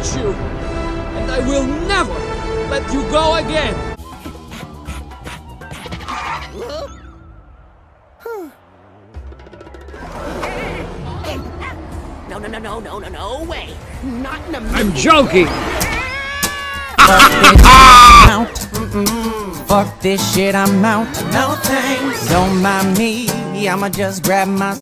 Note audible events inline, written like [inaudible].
touch you! And I will never let you go again! No, no, no, no, no, no, no way. Not in a I'm joking! [laughs] out. Fuck this shit, I'm out. No thanks. Don't mind me, I'ma just grab my.